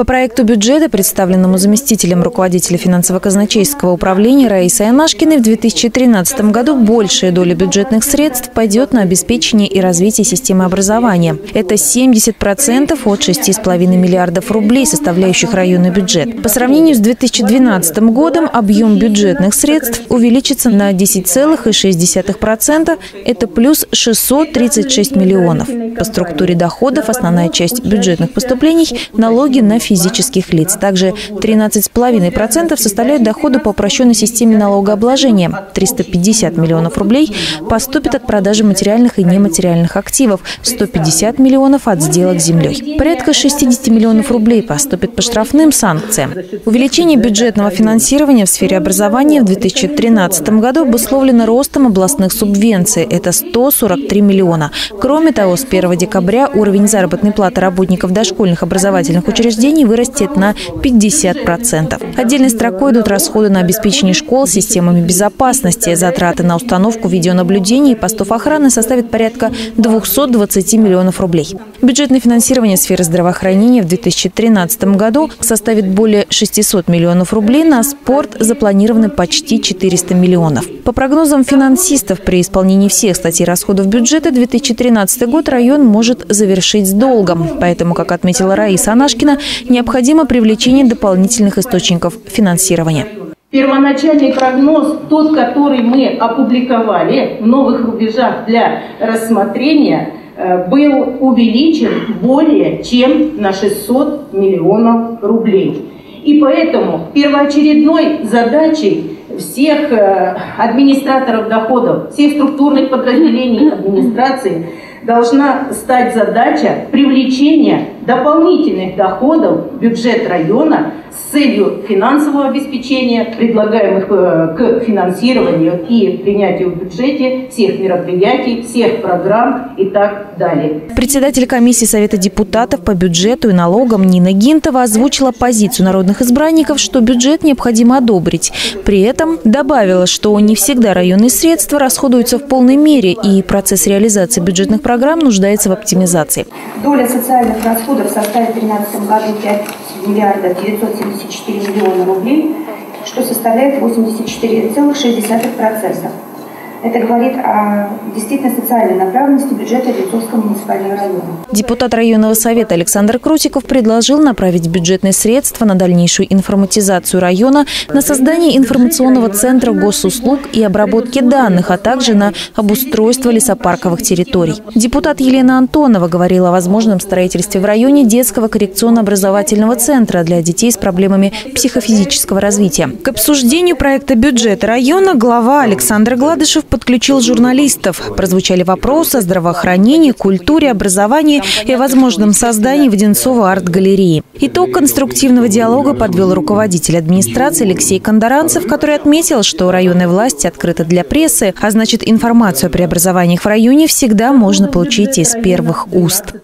По проекту бюджета, представленному заместителем руководителя финансово-казначейского управления Раисой Анашкиной, в 2013 году большая доля бюджетных средств пойдет на обеспечение и развитие системы образования. Это 70% от 6,5 миллиардов рублей, составляющих районный бюджет. По сравнению с 2012 годом объем бюджетных средств увеличится на 10,6%. Это плюс 636 миллионов. По структуре доходов основная часть бюджетных поступлений – налоги на физических лиц. Также 13,5% составляют доходы по упрощенной системе налогообложения. 350 миллионов рублей поступит от продажи материальных и нематериальных активов, 150 миллионов от сделок с землей. Порядка 60 миллионов рублей поступит по штрафным санкциям. Увеличение бюджетного финансирования в сфере образования в 2013 году обусловлено ростом областных субвенций. Это 143 миллиона. Кроме того, с 1 декабря уровень заработной платы работников дошкольных образовательных учреждений вырастет на 50%. Отдельной строкой идут расходы на обеспечение школ системами безопасности. Затраты на установку видеонаблюдения и постов охраны составят порядка 220 миллионов рублей. Бюджетное финансирование сферы здравоохранения в 2013 году составит более 600 миллионов рублей. На спорт запланированы почти 400 миллионов. По прогнозам финансистов, при исполнении всех статей расходов бюджета 2013 год район может завершить с долгом. Поэтому, как отметила Раиса Анашкина, необходимо привлечение дополнительных источников финансирования. Первоначальный прогноз, тот, который мы опубликовали в новых рубежах для рассмотрения, э, был увеличен более чем на 600 миллионов рублей. И поэтому первоочередной задачей всех э, администраторов доходов, всех структурных подразделений администрации должна стать задача привлечения дополнительных доходов в бюджет района с целью финансового обеспечения предлагаемых э, к финансированию и принятию в бюджете всех мероприятий, всех программ и так далее. Председатель комиссии Совета депутатов по бюджету и налогам Нина Гинтова озвучила позицию народных избранников, что бюджет необходимо одобрить. При этом добавила, что не всегда районные средства расходуются в полной мере, и процесс реализации бюджетных программ нуждается в оптимизации. Доля социальных расходов составит в 2013 году 5 миллиардов 974 миллиона рублей, что составляет 84,6%. Это говорит о действительно социальной направленности бюджета Лицовского муниципального района. Депутат районного совета Александр Крутиков предложил направить бюджетные средства на дальнейшую информатизацию района, на создание информационного центра госуслуг и обработки данных, а также на обустройство лесопарковых территорий. Депутат Елена Антонова говорила о возможном строительстве в районе детского коррекционно-образовательного центра для детей с проблемами психофизического развития. К обсуждению проекта бюджета района глава Александр Гладышев подключил журналистов. Прозвучали вопросы о здравоохранении, культуре, образовании и возможном создании Воденцова арт-галереи. Итог конструктивного диалога подвел руководитель администрации Алексей Конdoранцев, который отметил, что районные власти открыты для прессы, а значит информацию о преобразованиях в районе всегда можно получить из первых уст.